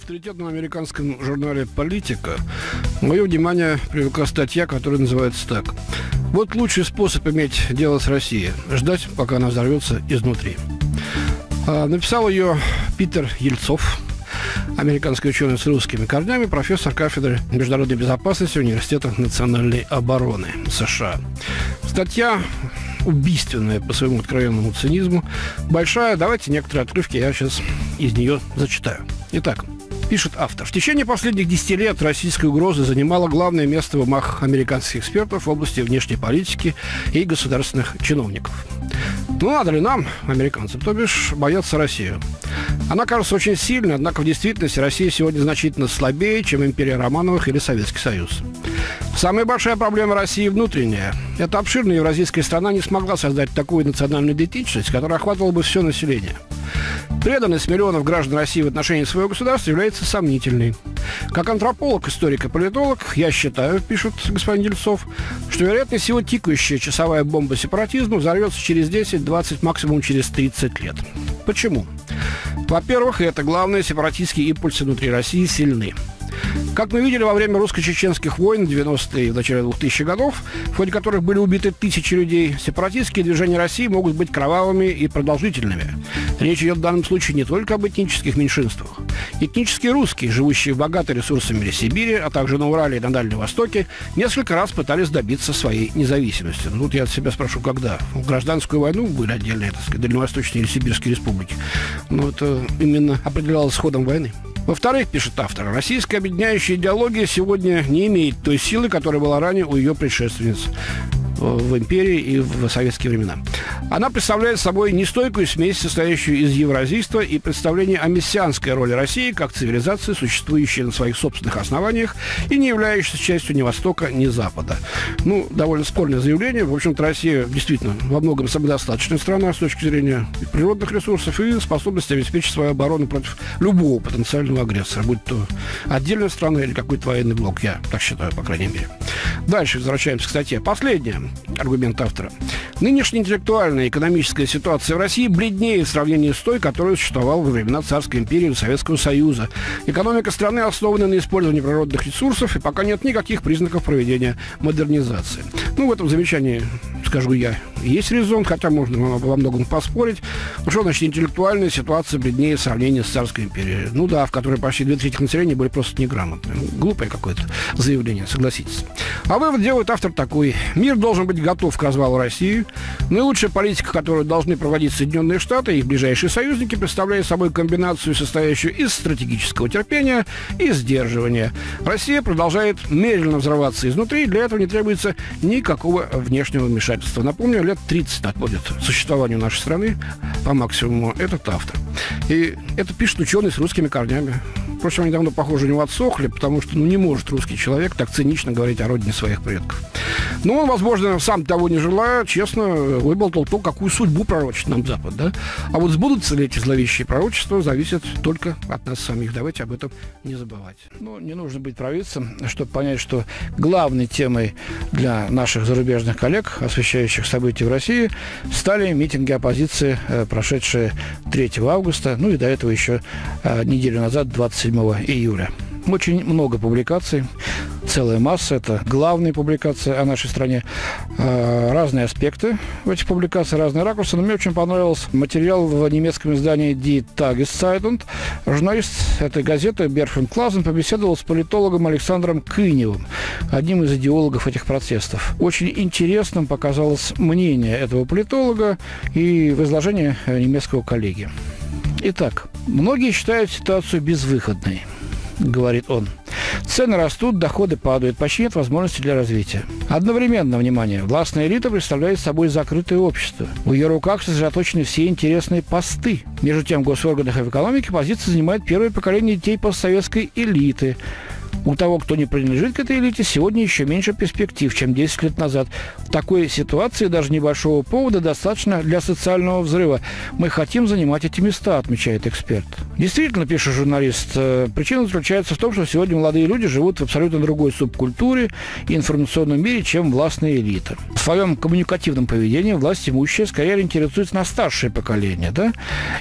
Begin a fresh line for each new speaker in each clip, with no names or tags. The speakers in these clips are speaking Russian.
авторитетном американском журнале «Политика» мое внимание привлекла статья, которая называется так. Вот лучший способ иметь дело с Россией – ждать, пока она взорвется изнутри. А, написал ее Питер Ельцов, американский ученый с русскими корнями, профессор кафедры международной безопасности Университета национальной обороны США. Статья убийственная по своему откровенному цинизму, большая. Давайте некоторые отрывки я сейчас из нее зачитаю. Итак, Пишет автор. В течение последних 10 лет российская угроза занимала главное место в умах американских экспертов в области внешней политики и государственных чиновников. Ну, надо ли нам, американцам, то бишь, бояться Россию? Она кажется очень сильной, однако в действительности Россия сегодня значительно слабее, чем империя Романовых или Советский Союз. Самая большая проблема России внутренняя. Эта обширная евразийская страна не смогла создать такую национальную идентичность, которая охватывала бы все население. Преданность миллионов граждан России в отношении своего государства является сомнительной. Как антрополог, историк и политолог, я считаю, пишет господин Дельцов, что, вероятно всего, тикающая часовая бомба сепаратизма взорвется через 10, 20, максимум через 30 лет. Почему? Во-первых, это главное, сепаратистские импульсы внутри России сильны. Как мы видели во время русско-чеченских войн 90-е и в начале 2000 годов, в ходе которых были убиты тысячи людей, сепаратистские движения России могут быть кровавыми и продолжительными. Речь идет в данном случае не только об этнических меньшинствах. Этнические русские, живущие в богатой ресурсами Сибири, а также на Урале и на Дальнем Востоке, несколько раз пытались добиться своей независимости. Ну, тут я от себя спрошу, когда? В гражданскую войну были отдельные, так сказать, Дальневосточные или Сибирские республики. Но это именно определялось ходом войны. Во-вторых, пишет автор, российская объединяющая идеология сегодня не имеет той силы, которая была ранее у ее предшественниц в империи и в советские времена. Она представляет собой нестойкую смесь, состоящую из евразийства и представления о мессианской роли России как цивилизации, существующей на своих собственных основаниях и не являющейся частью ни Востока, ни Запада. Ну, довольно спорное заявление. В общем-то, Россия действительно во многом самодостаточная страна с точки зрения природных ресурсов и способности обеспечить свою оборону против любого потенциального агрессора, будь то отдельная страна или какой-то военный блок. Я так считаю, по крайней мере. Дальше возвращаемся к статье. Последнее аргумент автора. Нынешняя интеллектуальная и экономическая ситуация в России бледнее в сравнении с той, которая существовала во времена Царской империи и Советского Союза. Экономика страны основана на использовании природных ресурсов, и пока нет никаких признаков проведения модернизации. Ну, в этом замечании скажу я, есть резон, хотя можно во многом поспорить. Ну что значит интеллектуальная ситуация беднее в сравнении с царской империей? Ну да, в которой почти две трети населения были просто неграмотны. Глупое какое-то заявление, согласитесь. А вывод делает автор такой. Мир должен быть готов к развалу России. Наилучшая политика, которую должны проводить Соединенные Штаты и их ближайшие союзники, представляет собой комбинацию, состоящую из стратегического терпения и сдерживания. Россия продолжает медленно взрываться изнутри, для этого не требуется никакого внешнего вмешательства. Напомню, лет 30 отводит существованию нашей страны по максимуму этот автор. И это пишет ученый с русскими корнями. Впрочем, они давно, похоже, у него отсохли, потому что ну, не может русский человек так цинично говорить о родине своих предков. Но он, возможно, сам того не желая, честно выболтал то, какую судьбу пророчит нам Запад. Да? А вот сбудутся ли эти зловещие пророчества, зависит только от нас самих. Давайте об этом не забывать. Но не нужно быть провидцем, чтобы понять, что главной темой для наших зарубежных коллег, освещающих события в России, стали митинги оппозиции, э, прошедшие 3 августа, ну и до этого еще э, неделю назад, 27 июля. Очень много публикаций, целая масса. Это главные публикации о нашей стране. А, разные аспекты в этих публикациях, разные ракурсы. Но мне очень понравился материал в немецком издании Die Tageszeitung. Журналист этой газеты Берфен Клазен побеседовал с политологом Александром Кыневым, одним из идеологов этих протестов. Очень интересным показалось мнение этого политолога и в изложении немецкого коллеги. Итак, многие считают ситуацию безвыходной – говорит он. Цены растут, доходы падают, почти нет возможности для развития. Одновременно, внимание, властная элита представляет собой закрытое общество. В ее руках сосредоточены все интересные посты. Между тем, в госорганах и в экономике позиции занимает первое поколение детей постсоветской элиты.
У того, кто не принадлежит к этой элите, сегодня еще меньше перспектив, чем 10 лет назад. В такой ситуации даже небольшого повода достаточно для социального взрыва. Мы хотим занимать эти места, отмечает эксперт. Действительно, пишет журналист, э, причина заключается в том, что сегодня молодые люди живут в абсолютно другой субкультуре и информационном мире, чем властная элита. В своем коммуникативном поведении власть имущая скорее ориентируется на старшее поколение, да?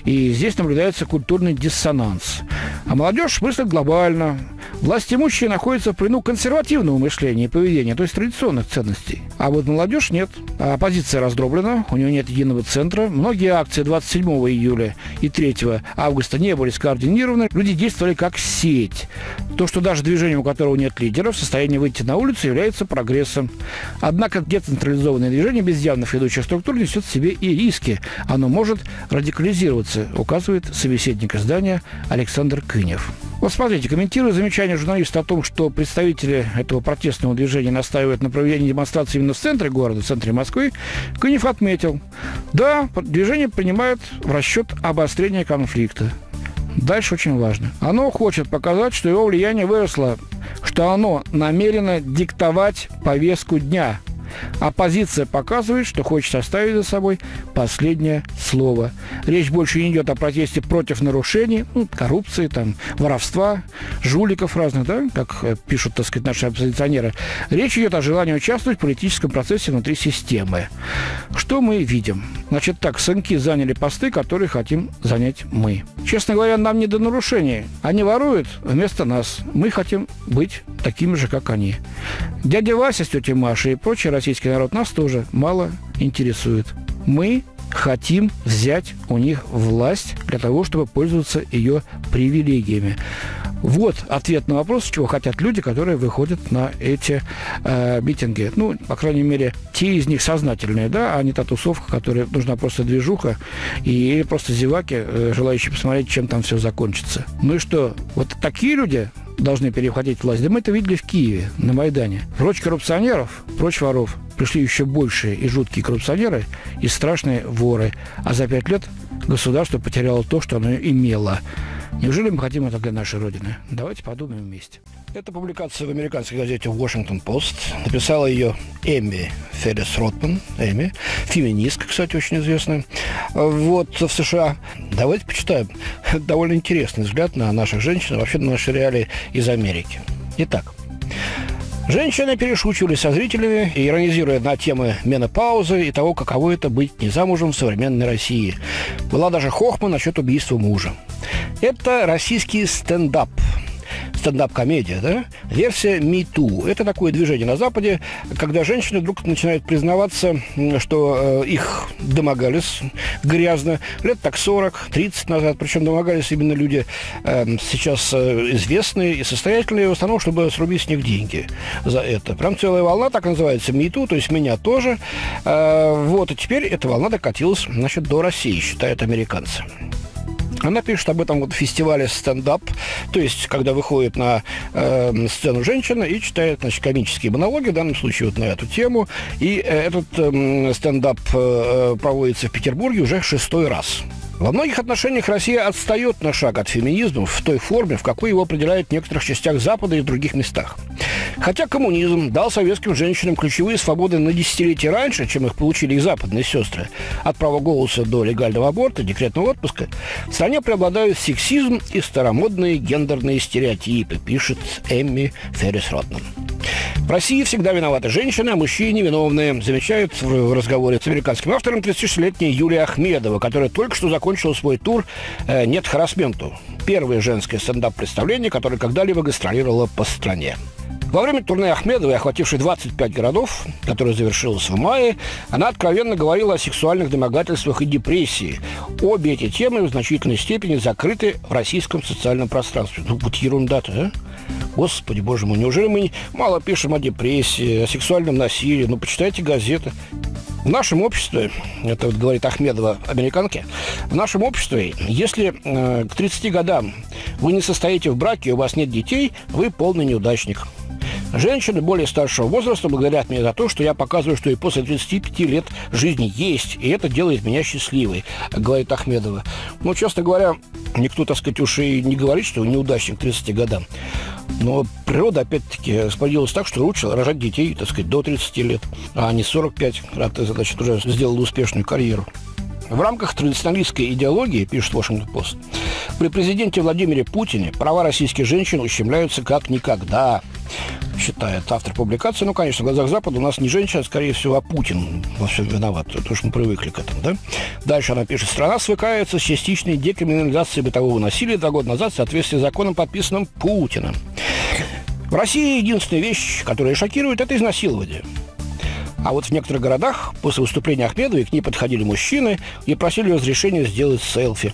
И здесь наблюдается культурный диссонанс. А молодежь мыслит глобально, Власть имущие находятся в плену консервативного мышления и поведения, то есть традиционных ценностей. А вот молодежь нет. А оппозиция раздроблена, у нее нет единого центра. Многие акции 27 июля и 3 августа не были скоординированы. Люди действовали как сеть. То, что даже движение, у которого нет лидеров, в состоянии выйти на улицу, является прогрессом. Однако децентрализованное движение без явных ведущих структур несет в себе и риски. Оно может радикализироваться, указывает собеседник издания Александр Кынев. Вот смотрите, комментируя замечание журналиста о том, что представители этого протестного движения настаивают на проведении демонстрации именно в центре города, в центре Москвы, Кынев отметил, да, движение принимает в расчет обострения конфликта. Дальше очень важно. Оно хочет показать, что его влияние выросло, что оно намерено диктовать повестку дня, Оппозиция показывает, что хочет оставить за собой последнее слово. Речь больше не идет о протесте против нарушений, ну, коррупции, там, воровства, жуликов разных, да, как э, пишут, так сказать, наши оппозиционеры. Речь идет о желании участвовать в политическом процессе внутри системы. Что мы видим? Значит так, сынки заняли посты, которые хотим занять мы. Честно говоря, нам не до нарушений. Они воруют вместо нас. Мы хотим быть такими же, как они. Дядя Вася с тетей Машей и прочий российский народ нас тоже мало интересует. Мы хотим взять у них власть для того, чтобы пользоваться ее привилегиями. Вот ответ на вопрос, чего хотят люди, которые выходят на эти э, митинги. Ну, по крайней мере, те из них сознательные, да, а не та тусовка, которая нужна просто движуха и просто зеваки, э, желающие посмотреть, чем там все закончится. Ну и что, вот такие люди должны переходить власть. Да мы это видели в Киеве, на Майдане. Прочь коррупционеров, прочь воров. Пришли еще большие и жуткие коррупционеры и страшные воры. А за пять лет государство потеряло то, что оно имело. Неужели мы хотим это для нашей Родины? Давайте подумаем вместе. Это публикация в американской газете Washington Post. Написала ее Эми Феррис Ротман. Эми. Феминистка, кстати, очень известная. Вот в США. Давайте почитаем. Довольно интересный взгляд на наших женщин, вообще на наши реалии из Америки. Итак, Женщины перешучивали со зрителями, иронизируя на темы менопаузы и того, каково это быть не замужем в современной России. Была даже хохма насчет убийства мужа. Это российский стендап – стендап-комедия, да, версия Too. Это такое движение на Западе, когда женщины вдруг начинают признаваться, что э, их домогались грязно лет так 40-30 назад, причем домогались именно люди э, сейчас э, известные и состоятельные, в основном, чтобы срубить с них деньги за это. Прям целая волна, так называется, Too, то есть меня тоже. Э, вот, и теперь эта волна докатилась, значит, до России, считают американцы. Она пишет об этом вот фестивале стендап, то есть когда выходит на э, сцену женщина и читает значит, комические монологи, в данном случае вот на эту тему. И э, этот э, стендап э, проводится в Петербурге уже шестой раз. Во многих отношениях Россия отстает на шаг от феминизма в той форме, в какой его определяют в некоторых частях Запада и в других местах. Хотя коммунизм дал советским женщинам ключевые свободы на десятилетия раньше, чем их получили их западные сестры, от права голоса до легального аборта, декретного отпуска, в стране преобладают сексизм и старомодные гендерные стереотипы, пишет Эмми Феррис Ротман. В России всегда виноваты женщины, а мужчины невиновные, замечает в разговоре с американским автором 36-летняя Юлия Ахмедова, которая только что закончила свой тур э, «Нет харасменту». Первое женское стендап-представление, которое когда-либо гастролировало по стране. Во время турне Ахмедовой, охватившей 25 городов, которое завершилось в мае, она откровенно говорила о сексуальных домогательствах и депрессии. Обе эти темы в значительной степени закрыты в российском социальном пространстве. Ну, вот ерунда-то, а? Господи, боже мой, неужели мы мало пишем о депрессии, о сексуальном насилии? Ну, почитайте газеты. В нашем обществе, это вот говорит Ахмедова, американке, в нашем обществе, если э, к 30 годам вы не состоите в браке, у вас нет детей, вы полный неудачник. Женщины более старшего возраста благодарят мне за то, что я показываю, что и после 35 лет жизни есть, и это делает меня счастливой, говорит Ахмедова. Ну, честно говоря, никто, так сказать, уж и не говорит, что неудачник к 30 годам.
Но природа, опять-таки, распорядилась так, что лучше рожать детей, так сказать, до 30 лет, а не 45, когда ты, значит, уже сделал успешную карьеру. В рамках традиционалистской идеологии, пишет Вашингтон Пост, при президенте Владимире Путине права российских женщин ущемляются как никогда считает автор публикации. Ну, конечно, в глазах Запада у нас не женщина, а, скорее всего, а Путин во всем виноват. Потому что мы привыкли к этому, да? Дальше она пишет. Страна свыкается с частичной декриминализацией бытового насилия два года назад в соответствии с законом, подписанным Путиным. В России единственная вещь, которая шокирует, это изнасилование. А вот в некоторых городах после выступления Ахмедовой к ней подходили мужчины и просили разрешения сделать селфи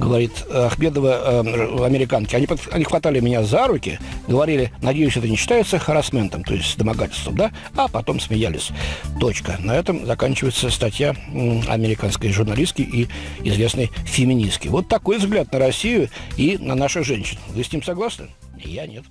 говорит Ахмедова, э, американки, они, под, они хватали меня за руки, говорили, надеюсь, это не считается харасментом, то есть домогательством, да, а потом смеялись. Точка. На этом заканчивается статья американской журналистки и известной феминистки. Вот такой взгляд на Россию и на наших женщин. Вы с ним согласны? Я нет.